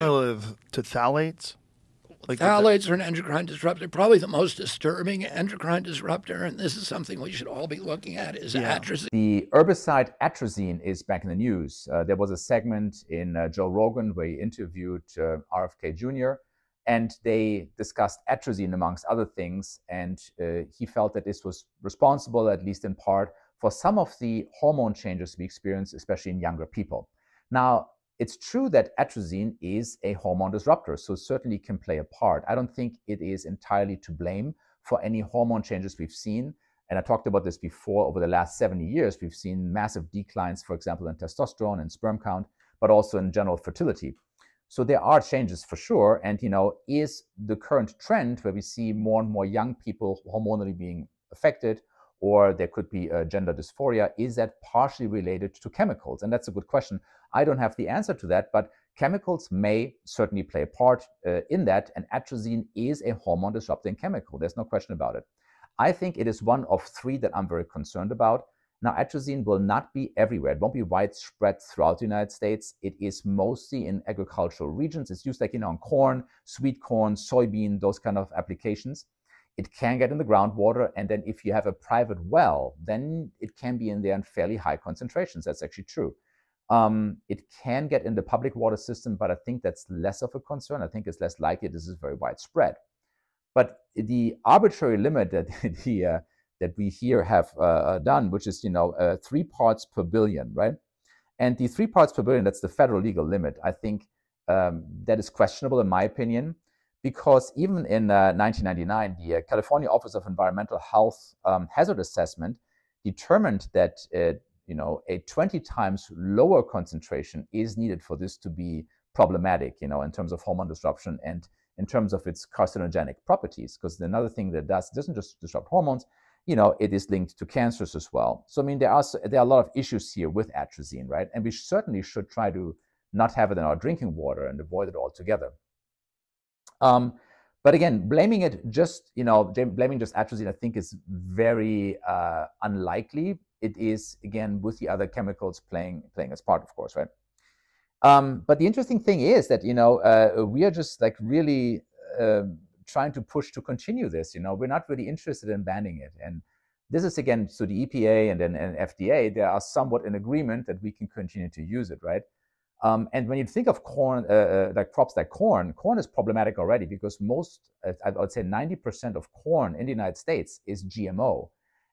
Relative to phthalates? Like Phthalates are an endocrine disruptor, probably the most disturbing endocrine disruptor, and this is something we should all be looking at. Is yeah. atrazine? The herbicide atrazine is back in the news. Uh, there was a segment in uh, Joe Rogan where he interviewed uh, RFK Jr. and they discussed atrazine amongst other things, and uh, he felt that this was responsible, at least in part, for some of the hormone changes we experience, especially in younger people. Now, it's true that atrazine is a hormone disruptor, so certainly can play a part. I don't think it is entirely to blame for any hormone changes we've seen. And I talked about this before. Over the last 70 years, we've seen massive declines, for example, in testosterone and sperm count, but also in general fertility. So there are changes for sure. And, you know, is the current trend where we see more and more young people hormonally being affected, or there could be a gender dysphoria, is that partially related to chemicals? And that's a good question. I don't have the answer to that, but chemicals may certainly play a part uh, in that, and atrazine is a hormone disrupting chemical. There's no question about it. I think it is one of three that I'm very concerned about. Now, atrazine will not be everywhere. It won't be widespread throughout the United States. It is mostly in agricultural regions. It's used like, you know, on corn, sweet corn, soybean, those kind of applications. It can get in the groundwater. And then if you have a private well, then it can be in there in fairly high concentrations. That's actually true. Um, it can get in the public water system, but I think that's less of a concern. I think it's less likely this is very widespread. But the arbitrary limit that the uh, that we here have uh, uh, done, which is you know uh, three parts per billion, right? And the three parts per billion, that's the federal legal limit. I think um, that is questionable in my opinion, because even in 1999, uh, the uh, California Office of Environmental Health um, Hazard Assessment determined that you know, a 20 times lower concentration is needed for this to be problematic, you know, in terms of hormone disruption and in terms of its carcinogenic properties. Because another thing that does doesn't just disrupt hormones, you know, it is linked to cancers as well. So I mean, there are there are a lot of issues here with atrazine, right? And we certainly should try to not have it in our drinking water and avoid it altogether. Um, but again, blaming it just, you know, blaming just atrazine, I think is very uh, unlikely it is again with the other chemicals playing playing its part, of course, right? Um, but the interesting thing is that you know uh, we are just like really uh, trying to push to continue this. You know, we're not really interested in banning it, and this is again so the EPA and then and FDA they are somewhat in agreement that we can continue to use it, right? Um, and when you think of corn, uh, uh like crops like corn, corn is problematic already because most, uh, I would say, 90% of corn in the United States is GMO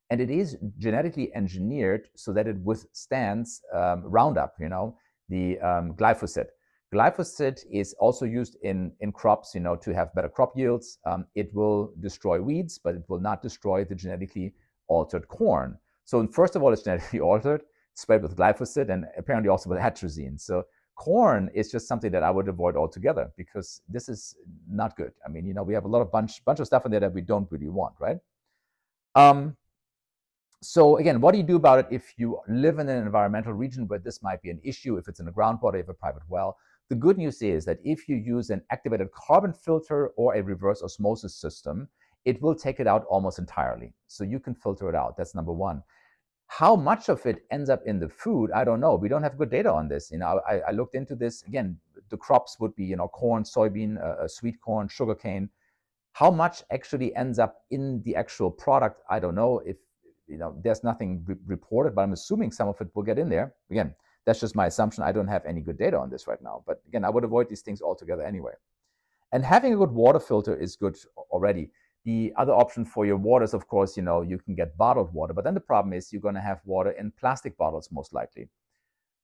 and it is genetically engineered so that it withstands um, Roundup, you know, the um, glyphosate. Glyphosate is also used in, in crops, you know, to have better crop yields. Um, it will destroy weeds, but it will not destroy the genetically altered corn. So first of all, it's genetically altered, spread with glyphosate, and apparently also with atrazine. So corn is just something that I would avoid altogether because this is not good. I mean, you know, we have a lot of bunch bunch of stuff in there that we don't really want, right? Um, so again, what do you do about it if you live in an environmental region where this might be an issue, if it's in a groundwater, if a private well? The good news is that if you use an activated carbon filter or a reverse osmosis system, it will take it out almost entirely. So you can filter it out. That's number one. How much of it ends up in the food, I don't know. We don't have good data on this. You know, I, I looked into this. Again, the crops would be, you know, corn, soybean, uh, uh sweet corn, sugarcane. How much actually ends up in the actual product, I don't know. If you know, there's nothing re reported, but I'm assuming some of it will get in there. Again, that's just my assumption. I don't have any good data on this right now. But again, I would avoid these things altogether anyway. And having a good water filter is good already. The other option for your water is, of course, you know, you can get bottled water. But then the problem is you're going to have water in plastic bottles most likely.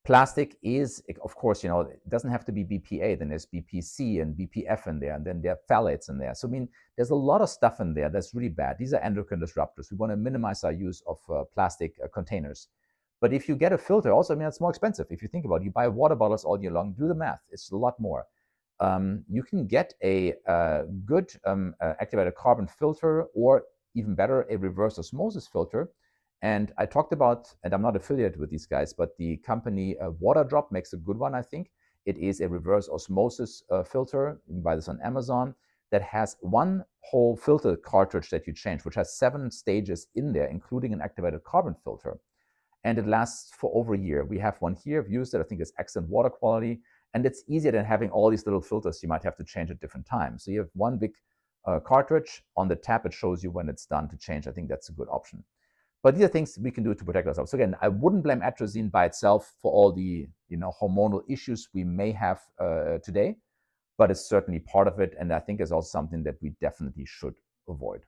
Plastic is, of course, you know, it doesn't have to be BPA. Then there's BPC and BPF in there, and then there are phthalates in there. So, I mean, there's a lot of stuff in there that's really bad. These are endocrine disruptors. We want to minimize our use of uh, plastic uh, containers. But if you get a filter, also, I mean, it's more expensive. If you think about it, you buy water bottles all year long, do the math. It's a lot more. Um, you can get a uh, good um, uh, activated carbon filter, or even better, a reverse osmosis filter and I talked about, and I'm not affiliated with these guys, but the company uh, Waterdrop makes a good one, I think. It is a reverse osmosis uh, filter. You can buy this on Amazon that has one whole filter cartridge that you change, which has seven stages in there, including an activated carbon filter. And it lasts for over a year. We have one here. I've used it. I think it's excellent water quality. And it's easier than having all these little filters you might have to change at different times. So you have one big uh, cartridge. On the tab, it shows you when it's done to change. I think that's a good option. But these are things we can do to protect ourselves. So again, I wouldn't blame atrazine by itself for all the you know hormonal issues we may have uh, today, but it's certainly part of it, and I think it's also something that we definitely should avoid.